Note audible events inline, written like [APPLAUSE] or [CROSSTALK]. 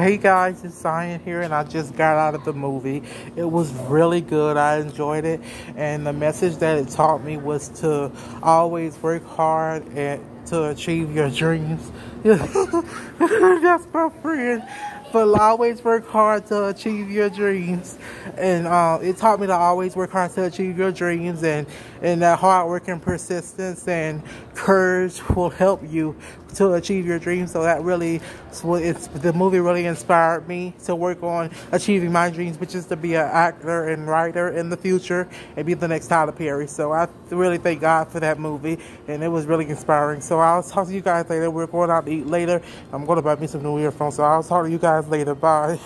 Hey guys, it's Zhyon here, and I just got out of the movie. It was really good. I enjoyed it, and the message that it taught me was to always work hard and to achieve your dreams. [LAUGHS] That's my friend but always work hard to achieve your dreams. And uh, it taught me to always work hard to achieve your dreams, and and that hard work and persistence and courage will help you to achieve your dreams. So that really, it's the movie really inspired me to work on achieving my dreams, which is to be an actor and writer in the future and be the next Tyler Perry. So I really thank God for that movie, and it was really inspiring. So I'll talk to you guys later. We're going out to eat later. I'm going to buy me some new earphones. So I'll talk to you guys later. Bye.